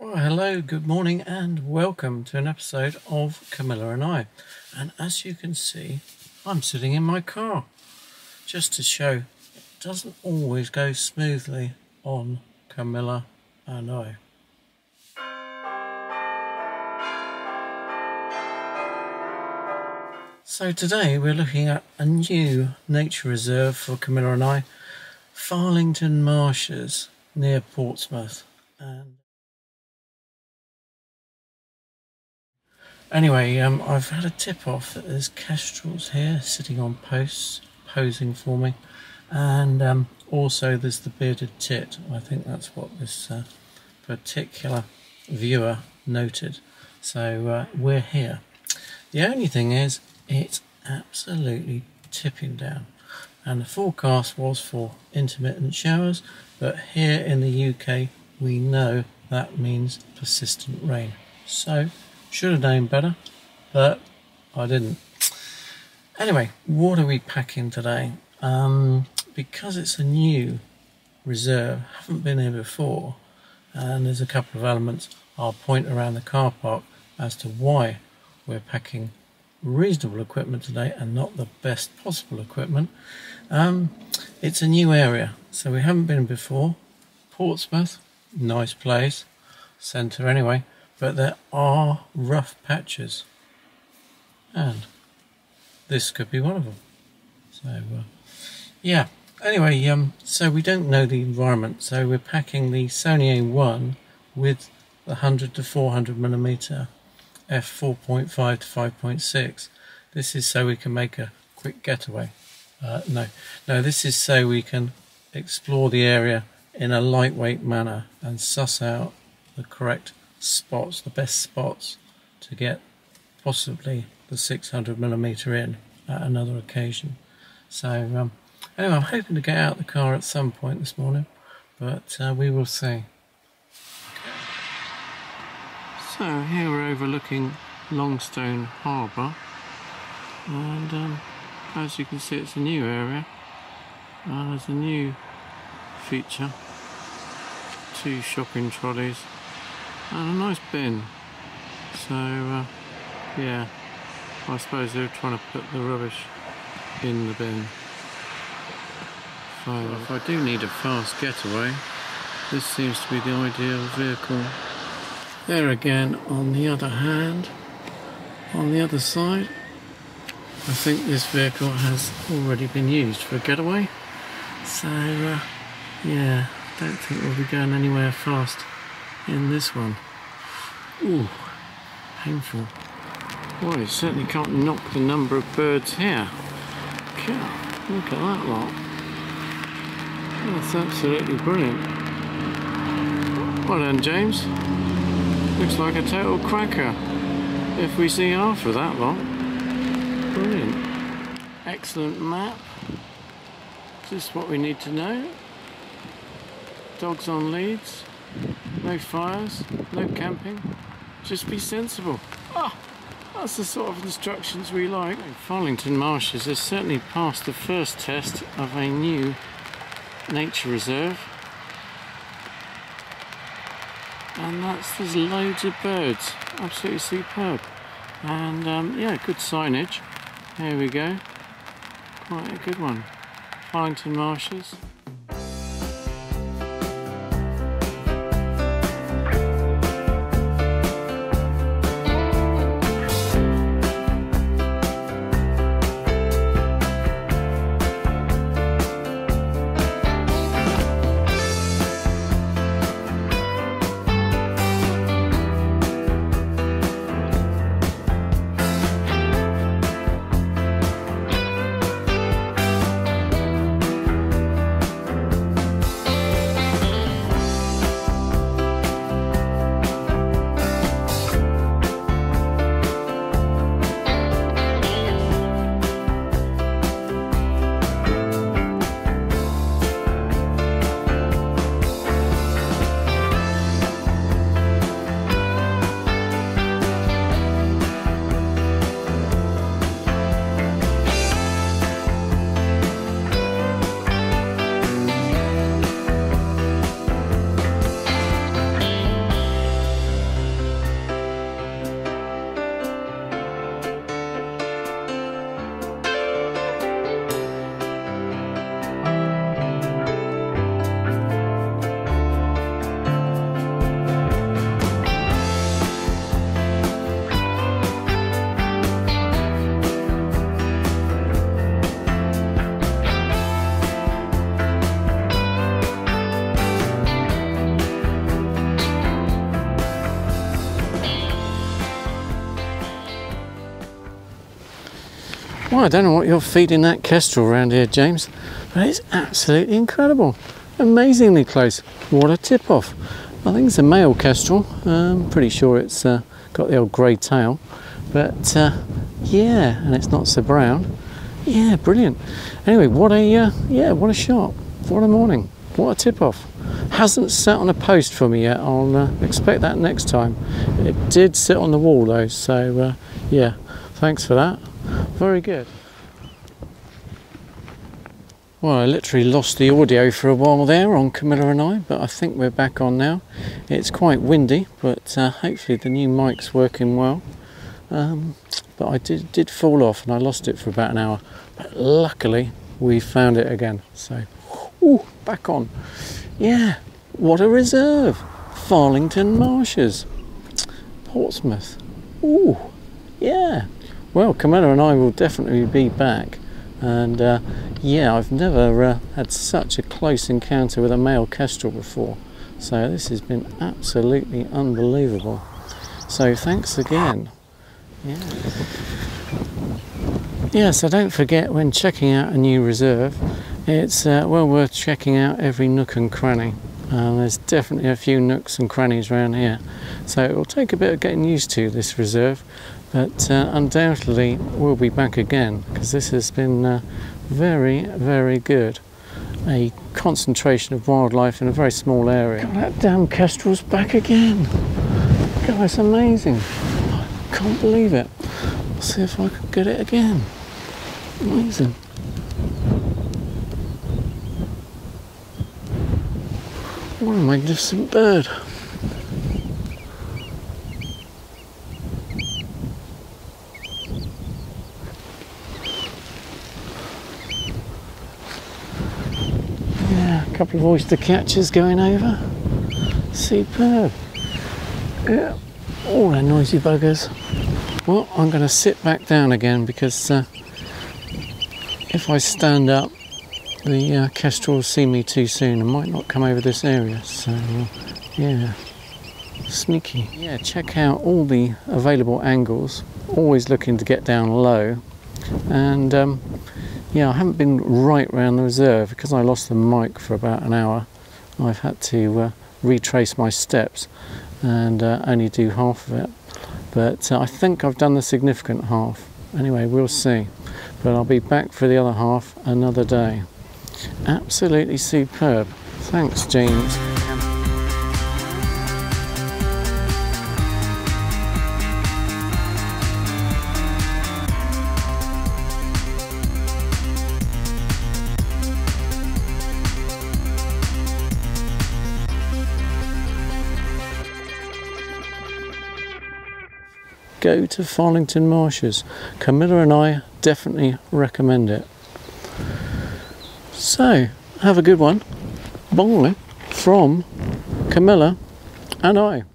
Well, hello, good morning, and welcome to an episode of Camilla and I. And as you can see, I'm sitting in my car just to show it doesn't always go smoothly on Camilla and I. So today we're looking at a new nature reserve for Camilla and I, Farlington Marshes near Portsmouth. And anyway, um, I've had a tip off that there's kestrels here sitting on posts, posing for me, and um, also there's the bearded tit. I think that's what this uh, particular viewer noted. So uh, we're here. The only thing is, it's absolutely tipping down. And the forecast was for intermittent showers, but here in the UK, we know that means persistent rain. So, should have known better, but I didn't. Anyway, what are we packing today? Um, because it's a new reserve, haven't been here before, and there's a couple of elements I'll point around the car park as to why we're packing reasonable equipment today and not the best possible equipment. Um, it's a new area, so we haven't been before. Portsmouth, nice place, centre anyway, but there are rough patches, and this could be one of them. So, uh, yeah. Anyway, um, so we don't know the environment, so we're packing the Sony A1 with the 100 to 400 millimeter f4.5 to 5.6. This is so we can make a quick getaway. Uh, no, no, this is so we can explore the area in a lightweight manner and suss out the correct spots, the best spots to get possibly the 600 millimeter in at another occasion. So um, anyway, I'm hoping to get out the car at some point this morning, but uh, we will see. So here we're overlooking Longstone Harbour and um, as you can see it's a new area and there's a new feature two shopping trolleys and a nice bin. So uh, yeah I suppose they're trying to put the rubbish in the bin. So if I do need a fast getaway this seems to be the ideal vehicle. There again, on the other hand, on the other side, I think this vehicle has already been used for a getaway. So, uh, yeah, don't think we'll be going anywhere fast in this one. Ooh, painful. Boy, it certainly can't knock the number of birds here. God, look at that lot. That's absolutely brilliant. Well done, James. Looks like a total cracker if we see half of that lot. Brilliant. Excellent map. Just what we need to know. Dogs on leads. No fires. No camping. Just be sensible. Ah, that's the sort of instructions we like. Farlington Marshes has certainly passed the first test of a new nature reserve. and that's there's loads of birds absolutely superb and um, yeah good signage there we go quite a good one Farlington Marshes Well, I don't know what you're feeding that kestrel around here, James, but it's absolutely incredible. Amazingly close. What a tip off. I think it's a male kestrel. I'm pretty sure it's uh, got the old grey tail. But uh, yeah, and it's not so brown. Yeah, brilliant. Anyway, what a uh, yeah, what a shot. What a morning. What a tip off. Hasn't sat on a post for me yet. I'll uh, expect that next time. It did sit on the wall though, so uh, yeah, thanks for that. Very good. Well, I literally lost the audio for a while there on Camilla and I, but I think we're back on now. It's quite windy, but uh, hopefully the new mic's working well. Um, but I did, did fall off and I lost it for about an hour. But luckily, we found it again. So, ooh, back on. Yeah, what a reserve. Farlington Marshes, Portsmouth. Ooh, yeah. Well, Camilla and I will definitely be back. And uh, yeah, I've never uh, had such a close encounter with a male kestrel before. So this has been absolutely unbelievable. So thanks again. Yeah. Yeah, so don't forget when checking out a new reserve, it's uh, well worth checking out every nook and cranny. Uh, there's definitely a few nooks and crannies around here. So it will take a bit of getting used to this reserve, but uh, undoubtedly we'll be back again because this has been uh, very, very good. A concentration of wildlife in a very small area. God, that damn kestrel's back again. God, it's amazing. I can't believe it. I'll see if I can get it again. Amazing. What a magnificent bird. Couple of oyster catchers going over. Superb. Yeah. All the noisy buggers. Well, I'm going to sit back down again because uh, if I stand up, the uh, kestrel will see me too soon and might not come over this area. So, uh, yeah, sneaky. Yeah, check out all the available angles. Always looking to get down low. And um, yeah, I haven't been right round the reserve because I lost the mic for about an hour. I've had to uh, retrace my steps and uh, only do half of it. But uh, I think I've done the significant half. Anyway, we'll see. But I'll be back for the other half another day. Absolutely superb. Thanks, James. Go to Farlington Marshes. Camilla and I definitely recommend it. So, have a good one. Bye from Camilla and I.